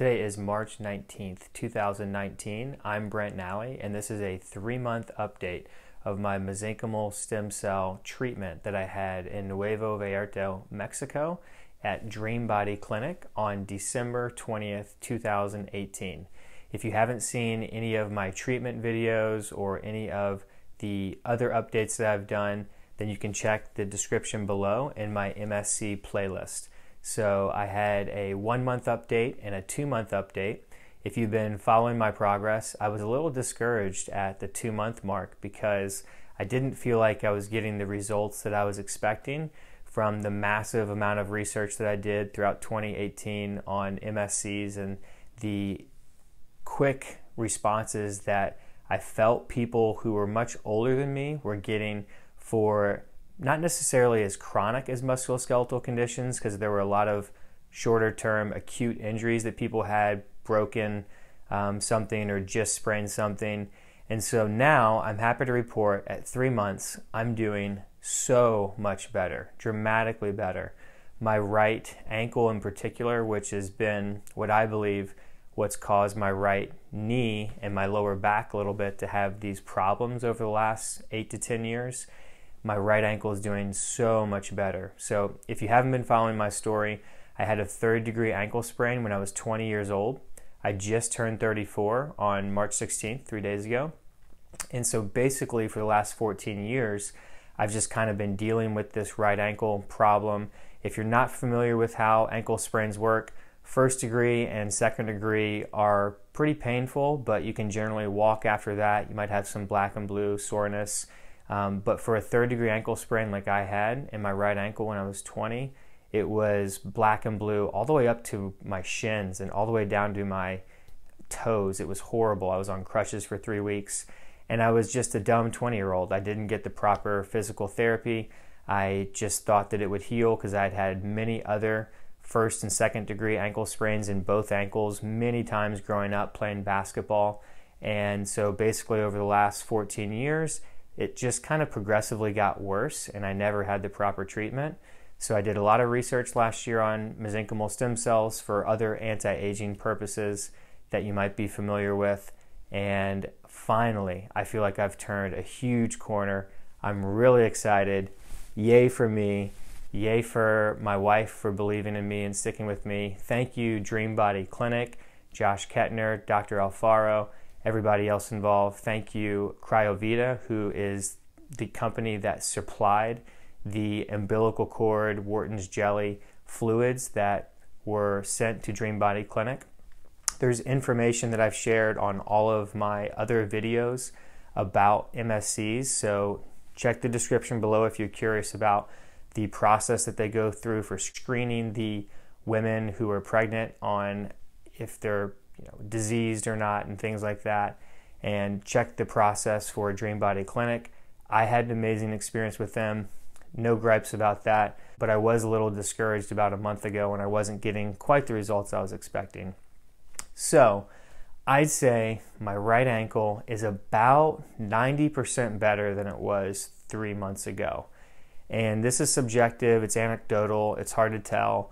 Today is March 19th, 2019. I'm Brent Nally, and this is a three month update of my mesenchymal stem cell treatment that I had in Nuevo Vallarta, Mexico at Dream Body Clinic on December 20th, 2018. If you haven't seen any of my treatment videos or any of the other updates that I've done, then you can check the description below in my MSC playlist. So I had a one month update and a two month update. If you've been following my progress, I was a little discouraged at the two month mark because I didn't feel like I was getting the results that I was expecting from the massive amount of research that I did throughout 2018 on MSCs and the quick responses that I felt people who were much older than me were getting for not necessarily as chronic as musculoskeletal conditions, because there were a lot of shorter term acute injuries that people had, broken um, something or just sprained something. And so now I'm happy to report at three months, I'm doing so much better, dramatically better. My right ankle, in particular, which has been what I believe what's caused my right knee and my lower back a little bit to have these problems over the last eight to 10 years my right ankle is doing so much better. So, if you haven't been following my story, I had a third degree ankle sprain when I was 20 years old. I just turned 34 on March 16th, three days ago. And so, basically, for the last 14 years, I've just kind of been dealing with this right ankle problem. If you're not familiar with how ankle sprains work, first degree and second degree are pretty painful, but you can generally walk after that. You might have some black and blue soreness um, but for a third degree ankle sprain like I had in my right ankle when I was 20, it was black and blue all the way up to my shins and all the way down to my toes. It was horrible. I was on crutches for three weeks and I was just a dumb 20 year old. I didn't get the proper physical therapy. I just thought that it would heal because I'd had many other first and second degree ankle sprains in both ankles many times growing up playing basketball. And so basically, over the last 14 years, it just kind of progressively got worse and I never had the proper treatment. So I did a lot of research last year on mesenchymal stem cells for other anti-aging purposes that you might be familiar with. And finally, I feel like I've turned a huge corner. I'm really excited. Yay for me. Yay for my wife for believing in me and sticking with me. Thank you, Dream Body Clinic, Josh Ketner, Dr. Alfaro everybody else involved. Thank you, CryoVida, who is the company that supplied the umbilical cord Wharton's jelly fluids that were sent to Dream Body Clinic. There's information that I've shared on all of my other videos about MSCs, so check the description below if you're curious about the process that they go through for screening the women who are pregnant on if they're you know, diseased or not and things like that, and check the process for a Dream Body Clinic. I had an amazing experience with them. No gripes about that, but I was a little discouraged about a month ago when I wasn't getting quite the results I was expecting. So, I'd say my right ankle is about 90% better than it was three months ago. And this is subjective, it's anecdotal, it's hard to tell.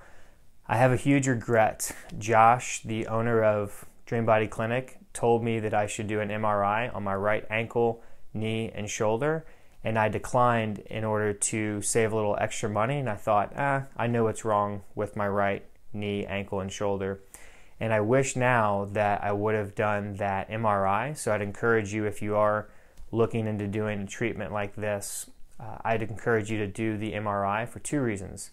I have a huge regret. Josh, the owner of Dream Body Clinic, told me that I should do an MRI on my right ankle, knee, and shoulder, and I declined in order to save a little extra money. And I thought, ah, I know what's wrong with my right knee, ankle, and shoulder. And I wish now that I would have done that MRI. So I'd encourage you, if you are looking into doing a treatment like this, uh, I'd encourage you to do the MRI for two reasons.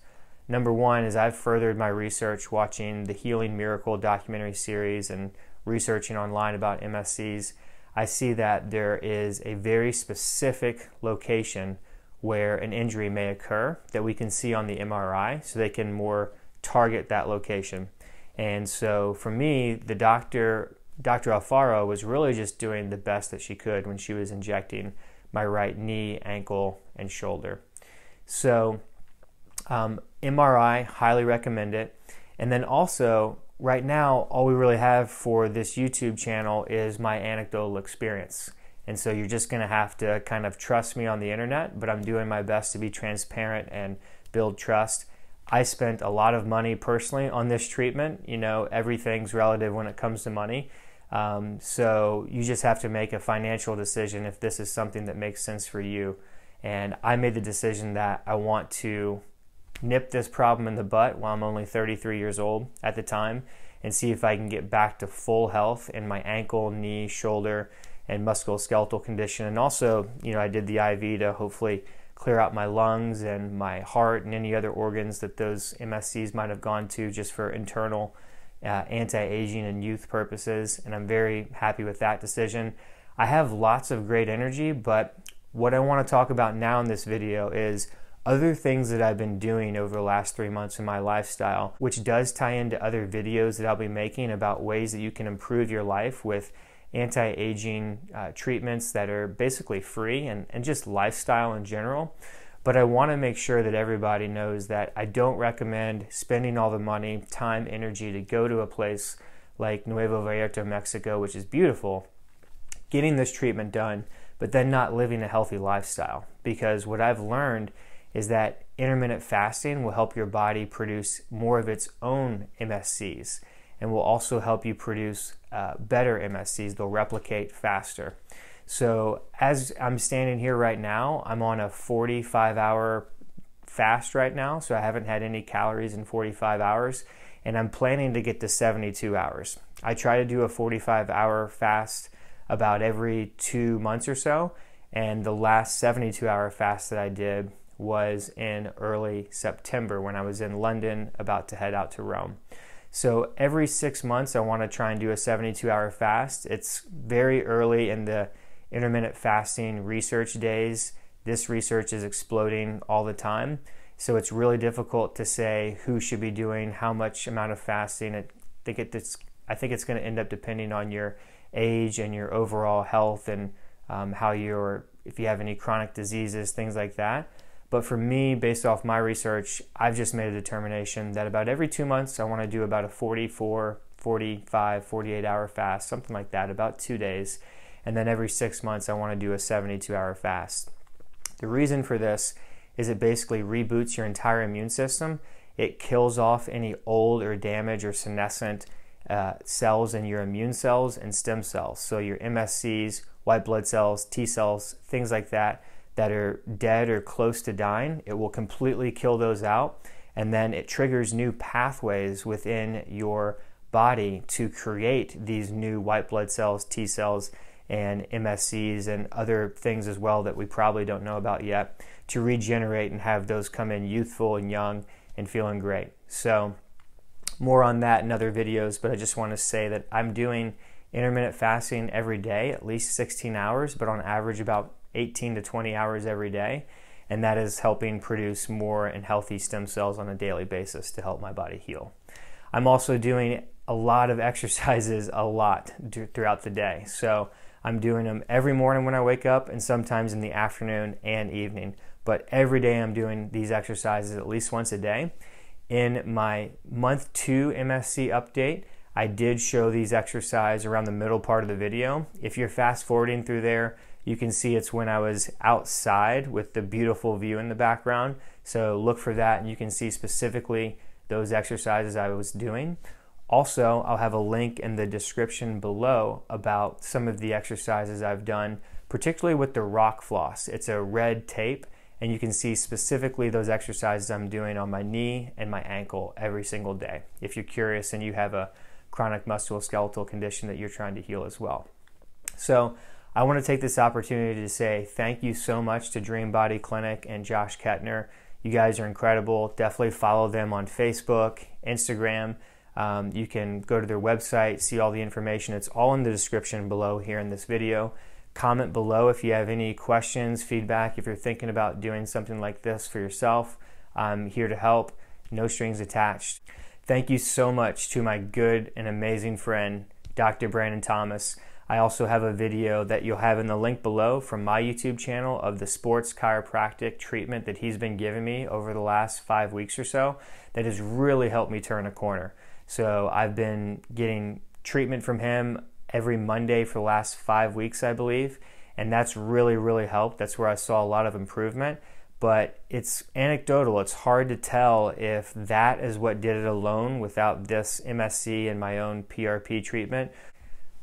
Number one is I've furthered my research watching the Healing Miracle documentary series and researching online about MSCs. I see that there is a very specific location where an injury may occur that we can see on the MRI so they can more target that location. And so for me, the doctor, Dr. Alfaro, was really just doing the best that she could when she was injecting my right knee, ankle, and shoulder. So um, MRI, highly recommend it. And then also, right now, all we really have for this YouTube channel is my anecdotal experience. And so you're just going to have to kind of trust me on the internet, but I'm doing my best to be transparent and build trust. I spent a lot of money personally on this treatment. You know, everything's relative when it comes to money. Um, so you just have to make a financial decision if this is something that makes sense for you. And I made the decision that I want to nip this problem in the butt while I'm only 33 years old at the time and see if I can get back to full health in my ankle, knee, shoulder, and musculoskeletal condition. And also, you know, I did the IV to hopefully clear out my lungs and my heart and any other organs that those MSCs might have gone to just for internal uh, anti aging and youth purposes. And I'm very happy with that decision. I have lots of great energy, but what I want to talk about now in this video is other things that I've been doing over the last three months in my lifestyle, which does tie into other videos that I'll be making about ways that you can improve your life with anti aging uh, treatments that are basically free and, and just lifestyle in general. But I want to make sure that everybody knows that I don't recommend spending all the money, time, energy to go to a place like Nuevo Vallarta, Mexico, which is beautiful, getting this treatment done, but then not living a healthy lifestyle. Because what I've learned is that intermittent fasting will help your body produce more of its own MSCs and will also help you produce uh, better MSCs. They'll replicate faster. So, as I'm standing here right now, I'm on a 45 hour fast right now. So, I haven't had any calories in 45 hours, and I'm planning to get to 72 hours. I try to do a 45 hour fast about every two months or so, and the last 72 hour fast that I did was in early September when I was in London about to head out to Rome. So every six months, I want to try and do a 72 hour fast. It's very early in the intermittent fasting research days. This research is exploding all the time. So it's really difficult to say who should be doing how much amount of fasting. I think, it, I think it's going to end up depending on your age and your overall health and um, how you're, if you have any chronic diseases, things like that. But for me, based off my research, I've just made a determination that about every two months, I want to do about a 44, 45, 48 hour fast, something like that, about two days. And then every six months, I want to do a 72 hour fast. The reason for this is it basically reboots your entire immune system. It kills off any old or damaged or senescent uh, cells in your immune cells and stem cells. So your MSCs, white blood cells, T cells, things like that that are dead or close to dying. It will completely kill those out. And then it triggers new pathways within your body to create these new white blood cells, T cells, and MSCs and other things as well that we probably don't know about yet to regenerate and have those come in youthful and young and feeling great. So, more on that in other videos, but I just want to say that I'm doing intermittent fasting every day, at least 16 hours, but on average about 18 to 20 hours every day. And that is helping produce more and healthy stem cells on a daily basis to help my body heal. I'm also doing a lot of exercises a lot throughout the day. So I'm doing them every morning when I wake up and sometimes in the afternoon and evening. But every day I'm doing these exercises at least once a day. In my month two MSC update, I did show these exercises around the middle part of the video. If you're fast forwarding through there, you can see it's when I was outside with the beautiful view in the background. So look for that and you can see specifically those exercises I was doing. Also, I'll have a link in the description below about some of the exercises I've done, particularly with the rock floss. It's a red tape, and you can see specifically those exercises I'm doing on my knee and my ankle every single day if you're curious and you have a chronic musculoskeletal condition that you're trying to heal as well. So, I want to take this opportunity to say thank you so much to Dream Body Clinic and Josh Ketner. You guys are incredible. Definitely follow them on Facebook, Instagram. Um, you can go to their website, see all the information. It's all in the description below here in this video. Comment below if you have any questions, feedback, if you're thinking about doing something like this for yourself. I'm here to help, no strings attached. Thank you so much to my good and amazing friend, Dr. Brandon Thomas. I also have a video that you'll have in the link below from my YouTube channel of the sports chiropractic treatment that he's been giving me over the last five weeks or so that has really helped me turn a corner. So I've been getting treatment from him every Monday for the last five weeks, I believe, and that's really, really helped. That's where I saw a lot of improvement. but it's anecdotal. It's hard to tell if that is what did it alone without this MSC and my own PRP treatment.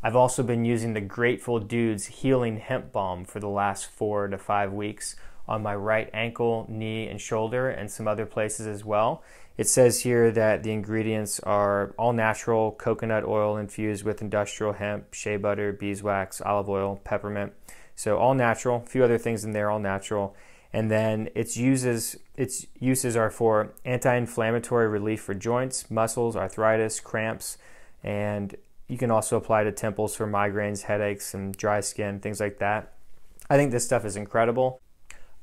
I've also been using the Grateful Dudes Healing Hemp Balm for the last four to five weeks on my right ankle, knee, and shoulder, and some other places as well. It says here that the ingredients are all natural coconut oil infused with industrial hemp, shea butter, beeswax, olive oil, peppermint. So all natural. A few other things in there, all natural. And then its uses its uses are for anti-inflammatory relief for joints, muscles, arthritis, cramps, and you can also apply to temples for migraines, headaches, and dry skin, things like that. I think this stuff is incredible.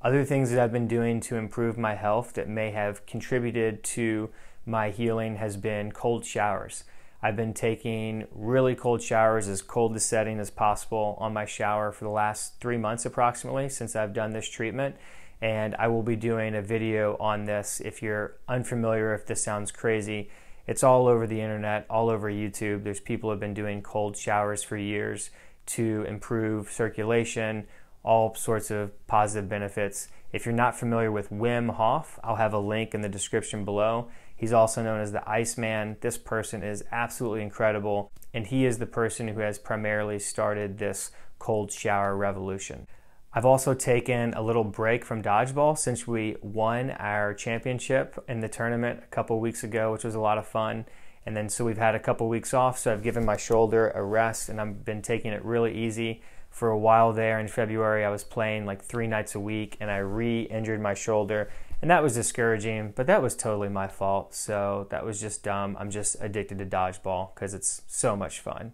Other things that I've been doing to improve my health that may have contributed to my healing has been cold showers. I've been taking really cold showers, as cold a setting as possible on my shower for the last three months approximately since I've done this treatment. And I will be doing a video on this. If you're unfamiliar, if this sounds crazy, it's all over the internet, all over YouTube. There's people have been doing cold showers for years to improve circulation, all sorts of positive benefits. If you're not familiar with Wim Hof, I'll have a link in the description below. He's also known as the Iceman. This person is absolutely incredible, and he is the person who has primarily started this cold shower revolution. I've also taken a little break from dodgeball since we won our championship in the tournament a couple weeks ago, which was a lot of fun. And then so we've had a couple weeks off, so I've given my shoulder a rest and I've been taking it really easy for a while there in February. I was playing like three nights a week and I re injured my shoulder. And that was discouraging, but that was totally my fault. So that was just dumb. I'm just addicted to dodgeball because it's so much fun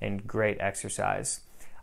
and great exercise.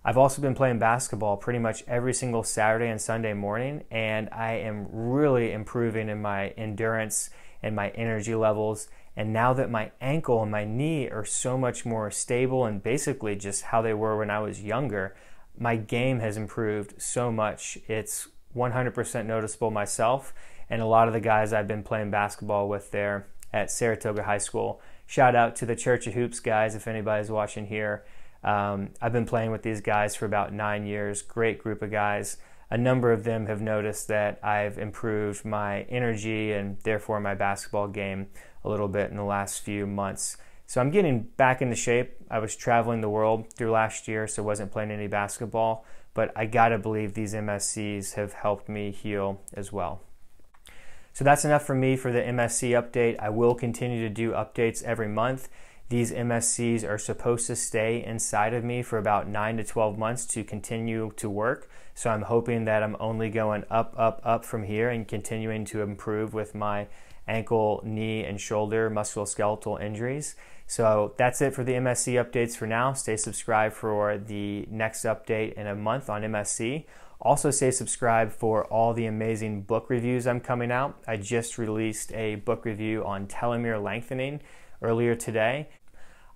I've also been playing basketball pretty much every single Saturday and Sunday morning, and I am really improving in my endurance and my energy levels. And now that my ankle and my knee are so much more stable and basically just how they were when I was younger, my game has improved so much. It's 100% noticeable myself and a lot of the guys I've been playing basketball with there at Saratoga High School. Shout out to the Church of Hoops guys if anybody's watching here. Um, I've been playing with these guys for about nine years, great group of guys. A number of them have noticed that I've improved my energy and therefore my basketball game a little bit in the last few months. So I'm getting back into shape. I was traveling the world through last year, so wasn't playing any basketball. But I gotta believe these MSCs have helped me heal as well. So that's enough for me for the MSC update. I will continue to do updates every month. These MSCs are supposed to stay inside of me for about 9 to 12 months to continue to work. So I'm hoping that I'm only going up, up, up from here and continuing to improve with my ankle, knee, and shoulder musculoskeletal injuries. So that's it for the MSC updates for now. Stay subscribed for the next update in a month on MSC. Also, stay subscribed for all the amazing book reviews I'm coming out. I just released a book review on telomere lengthening earlier today.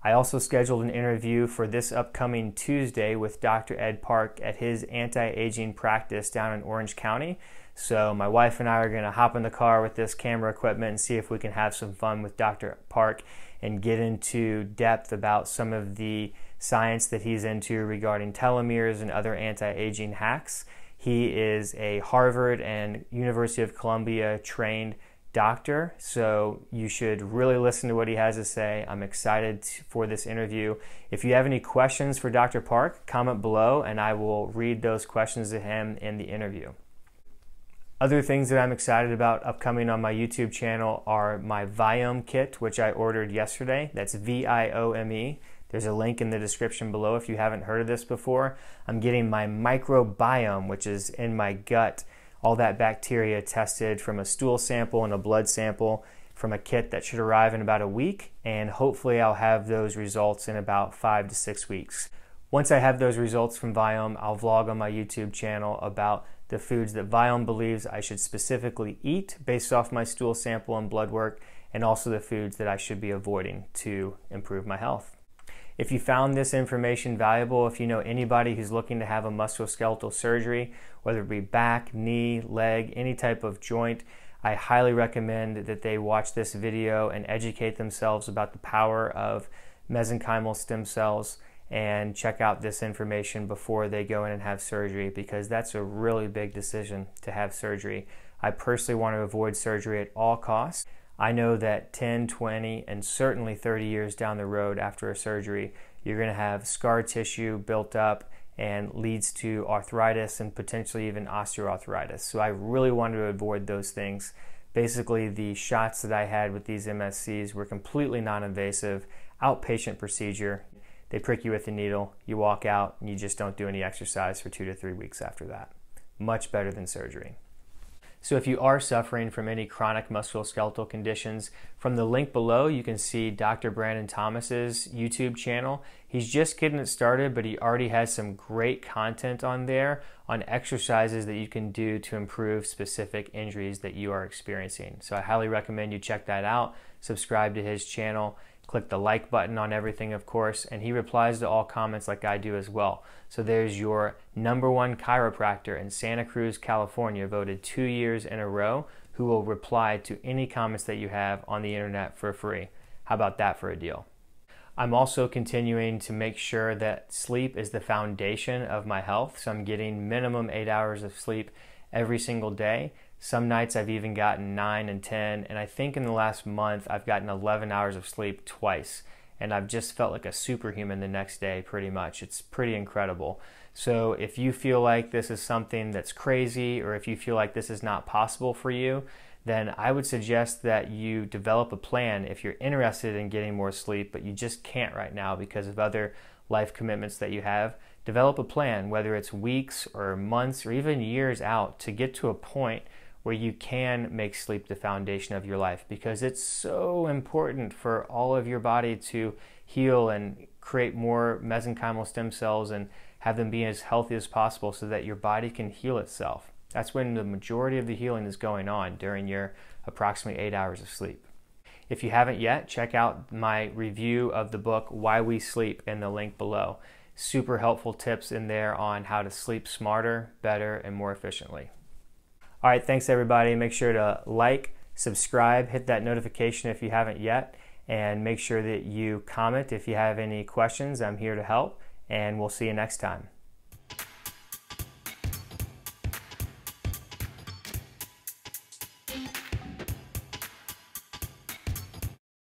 I also scheduled an interview for this upcoming Tuesday with Dr. Ed Park at his anti aging practice down in Orange County. So, my wife and I are going to hop in the car with this camera equipment and see if we can have some fun with Dr. Park and get into depth about some of the science that he's into regarding telomeres and other anti aging hacks. He is a Harvard and University of Columbia trained doctor, so you should really listen to what he has to say. I'm excited for this interview. If you have any questions for Dr. Park, comment below and I will read those questions to him in the interview. Other things that I'm excited about upcoming on my YouTube channel are my Viome kit, which I ordered yesterday. That's V I O M E. There's a link in the description below if you haven't heard of this before. I'm getting my microbiome, which is in my gut, all that bacteria tested from a stool sample and a blood sample from a kit that should arrive in about a week, and hopefully I'll have those results in about five to six weeks. Once I have those results from Viome, I'll vlog on my YouTube channel about the foods that Viome believes I should specifically eat based off my stool sample and blood work, and also the foods that I should be avoiding to improve my health. If you found this information valuable, if you know anybody who's looking to have a musculoskeletal surgery, whether it be back, knee, leg, any type of joint, I highly recommend that they watch this video and educate themselves about the power of mesenchymal stem cells and check out this information before they go in and have surgery because that's a really big decision to have surgery. I personally want to avoid surgery at all costs. I know that 10, 20, and certainly 30 years down the road after a surgery, you're going to have scar tissue built up and leads to arthritis and potentially even osteoarthritis. So I really wanted to avoid those things. Basically, the shots that I had with these MSCs were completely non invasive, outpatient procedure. They prick you with a needle, you walk out, and you just don't do any exercise for two to three weeks after that. Much better than surgery. So if you are suffering from any chronic musculoskeletal conditions, from the link below you can see Dr. Brandon Thomas's YouTube channel. He's just getting it started, but he already has some great content on there on exercises that you can do to improve specific injuries that you are experiencing. So I highly recommend you check that out, subscribe to his channel, Click the like button on everything, of course, and he replies to all comments like I do as well. So there's your number one chiropractor in Santa Cruz, California, voted two years in a row, who will reply to any comments that you have on the internet for free. How about that for a deal? I'm also continuing to make sure that sleep is the foundation of my health. So I'm getting minimum eight hours of sleep every single day. Some nights I've even gotten 9 and 10, and I think in the last month I've gotten 11 hours of sleep twice, and I've just felt like a superhuman the next day pretty much. It's pretty incredible. So if you feel like this is something that's crazy, or if you feel like this is not possible for you, then I would suggest that you develop a plan if you're interested in getting more sleep, but you just can't right now because of other life commitments that you have. Develop a plan, whether it's weeks or months or even years out, to get to a point where you can make sleep the foundation of your life because it's so important for all of your body to heal and create more mesenchymal stem cells and have them be as healthy as possible so that your body can heal itself. That's when the majority of the healing is going on during your approximately eight hours of sleep. If you haven't yet, check out my review of the book Why We Sleep in the link below. Super helpful tips in there on how to sleep smarter, better, and more efficiently. All right, thanks everybody. Make sure to like, subscribe, hit that notification if you haven't yet, and make sure that you comment if you have any questions. I'm here to help, and we'll see you next time.